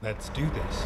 Let's do this.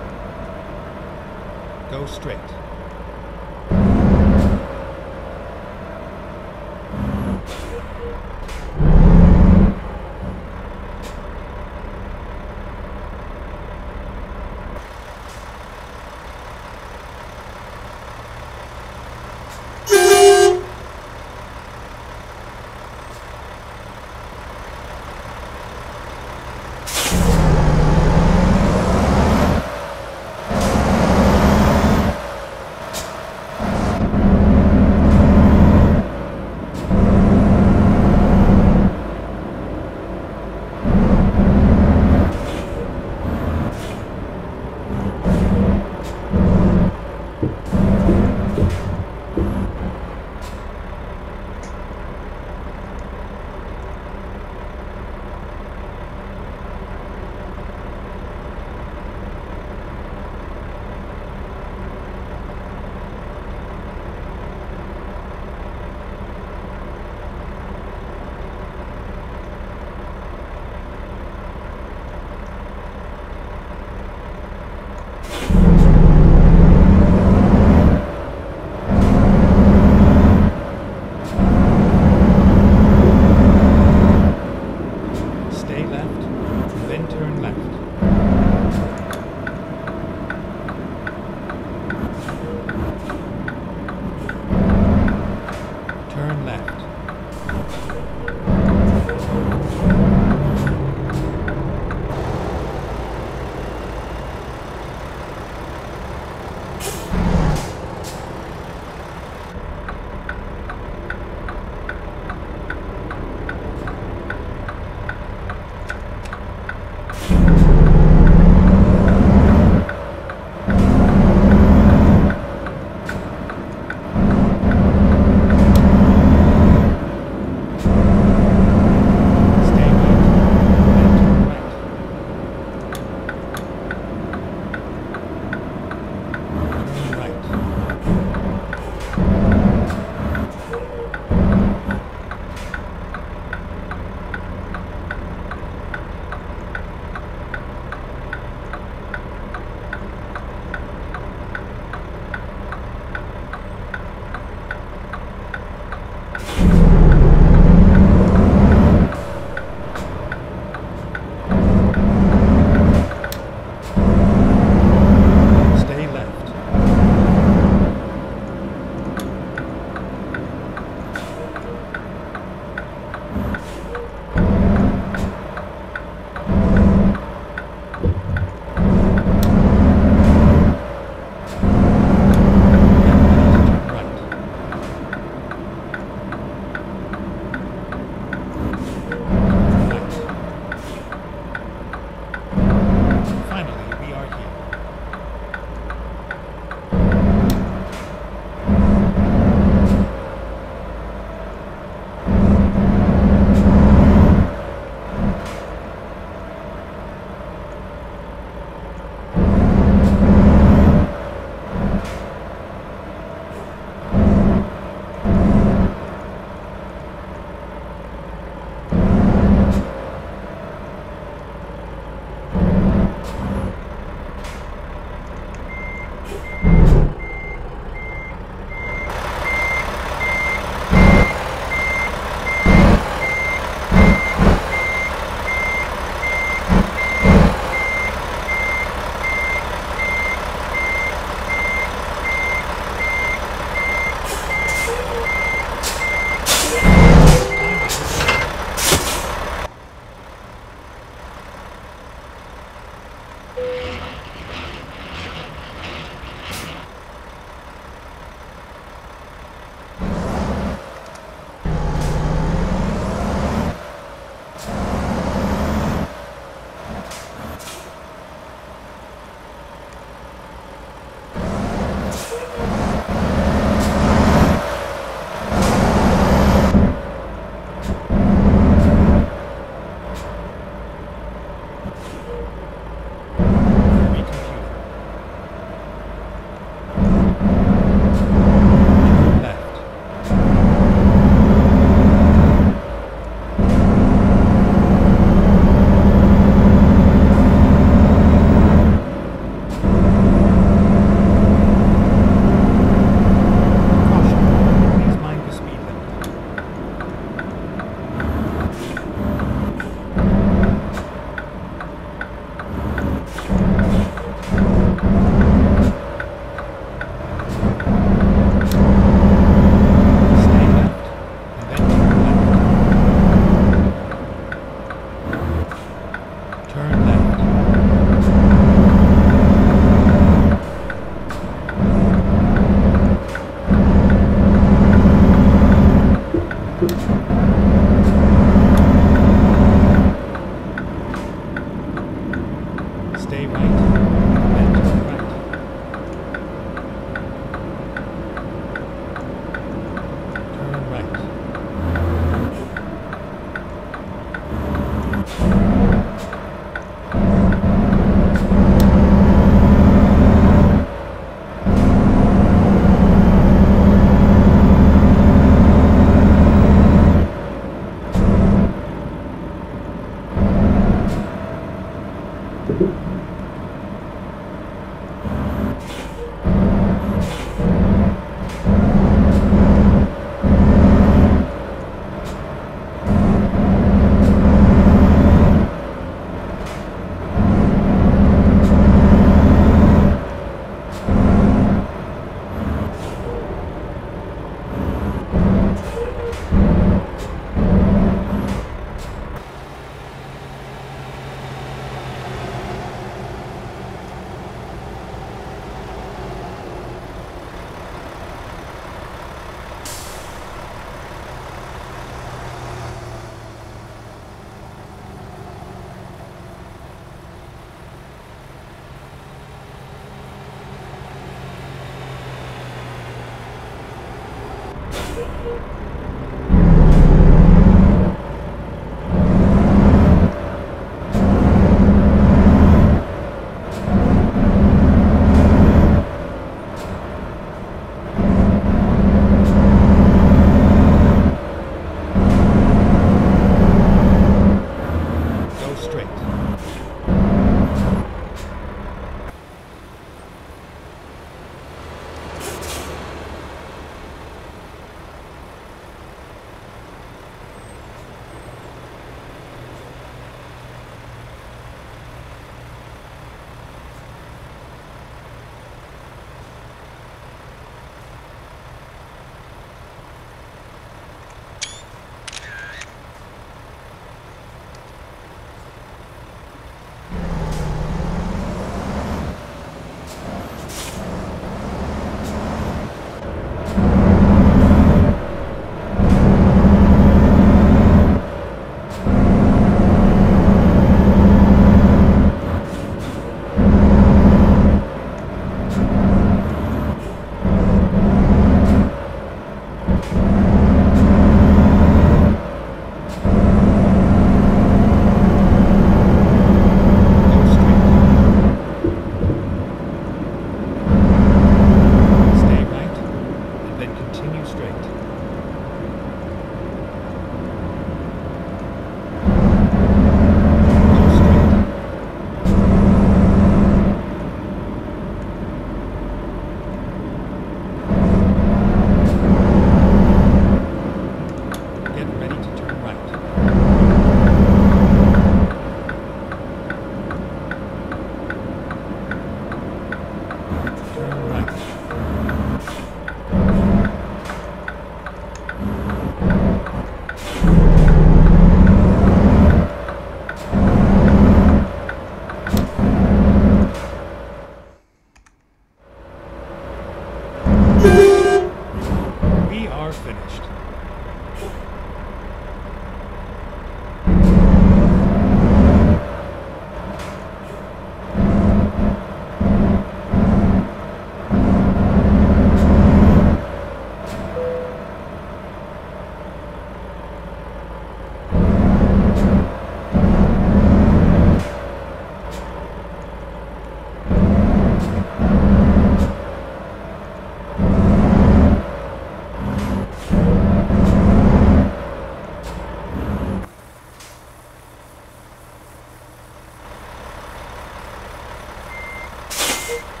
you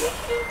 Thank.